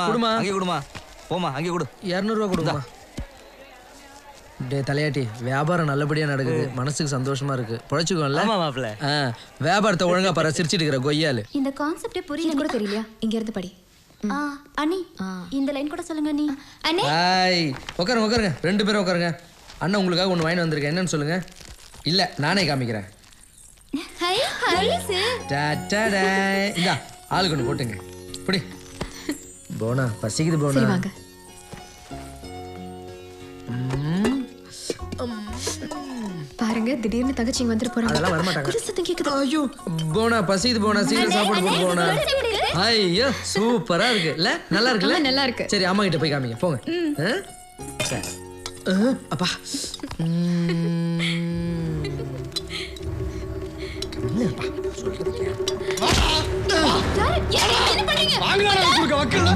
குடுமா. அங்கே கொடுமா. போமா அங்கே கொடு. இரநூறுவா கொடுமா. டே தலையாட்டி வியாபாரம் நல்லபடியா நடக்குது. மனசுக்கு சந்தோஷமா இருக்கு. பொழைச்சுக்கோல்ல ஆமா மாப்பிள்ள. ஆ, வியாபாரத்தை ஒழுங்கா பாரு சிரிச்சிட்டு இருக்கிற கொய்யாலு இந்த கான்செப்டே புரியல கூட தெரியலையா? இங்க இருந்து படி. ஆ அண்ணி இந்த லைன் கூட சொல்லுங்க அண்ணி. அண்ணே. ஹாய். உட்காருங்க உட்காருங்க ரெண்டு பேரும் உட்காருங்க அண்ணன் உங்களுக்காக ஒன்று வாங்கி வந்திருக்கேன். என்னன்னு சொல்லுங்க? இல்ல நானே காமிக்கிறேன். ஹை ஹை சார் டாடாடா. இந்தா ஆளுக்கு ஒன்று போட்டுங்க. இப்படி போனா? பசிக்குது போனா? சரி வாங்க. பாருங்க திடீர்னு தங்கச்சி இங்க வந்துட்டு போறாங்க. அதெல்லாம் வரமாட்டாங்க. குரு சத்தம் கேக்குது. ஐயோ. போனா பசிக்குது போனா சீக்கிரம் சாப்பாடு போட்டு போனா. ஐயோ சூப்பரா இருக்கு. இல்ல நல்லா இருக்குல்ல நல்லா இருக்கு. சரி அம்மா கிட்ட போய் காமிங்க போங்க. அப்பா. சொல்றது கேளு. என்ன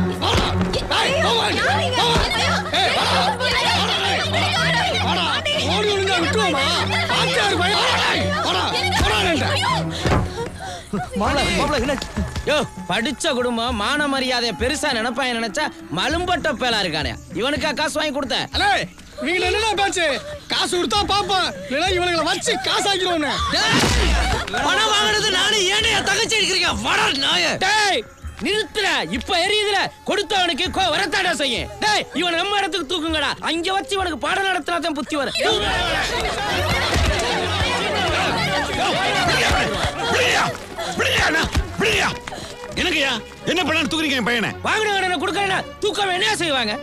வாடா ஓடி ஒழுங்கா விட்டுவோமா பாத்தியாரு என்ன யோ படிச்ச குடும்பம் மான மரியாதைய பெருசா நினைப்பாங்க நினைச்சா மலும்பட்ட பேலா இருக்கானே இவனுக்கா காசு வாங்கி கொடுத்த நீங்க என்னடா பேச்சு காசு கொடுத்தா பாப்பேன் இல்லைன்னா இவனுங்களை வச்சு காசு ஆக்கிடுவோன்னு பணம் வாங்குறது நானே ஏனே தகச்சி இருக்கிறீங்க வர நாய நிறுத்துற இப்ப எரியுதுல கொடுத்தவனுக்கு கோ வரத்தாடா செய்யும். டேய் இவன் நம்ம இடத்துக்கு தூக்குங்கடா. அங்க வச்சு இவனுக்கு பாடம் நடத்தினா தான் புத்தி வரும். எனக்குயா என்ன பண்ணு தூக்குறீங்க என் பையனை? வாங்கின கடனை கொடுக்கறேன்னா தூக்கம் என்ன செய்வாங்க?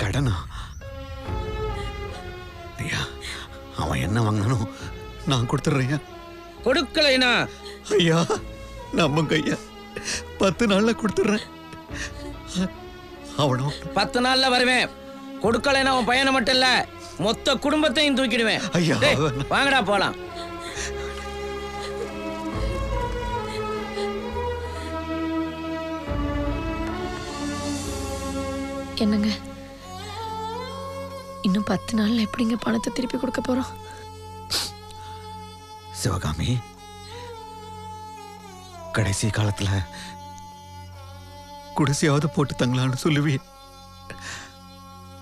கடனா? ஐயா அவன் என்ன வாங்கினானோ நான் கொடுத்துட்றேன் கொடுக்கலைனா? ஐயா நம்புங்க ஐயா பத்து நாள்ல கொடுத்துட்றேன். அவனும் பத்து நாள்ல வருவேன். கொடுக்கலைன்னா உன் பையனை மட்டும் இல்ல மொத்த குடும்பத்தையும் தூக்கிடுவேன். ஐயா, வாங்கடா போலாம். என்னங்க? இன்னும் பத்து நாள்ல எப்படிங்க பணத்தை திருப்பி கொடுக்க போறோம்? சிவகாமி கடைசி காலத்துல குடிசையாவது போட்டு தங்கலான்னு சொல்லுவி.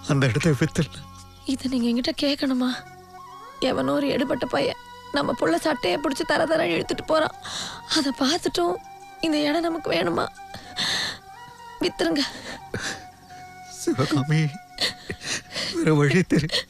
அந்த இடத்த வித்துல. இதை நீங்க என்கிட்ட கேட்கணுமா எவனோ ஒரு எடுபட்ட பையன் நம்ம புள்ள சட்டையை பிடிச்சி தர தர இழுத்துட்டு போறான். அதை பார்த்துட்டும் இந்த இடம் நமக்கு வேணுமா? வித்துருங்க. சிவகாமி வேற வழி தெரியும்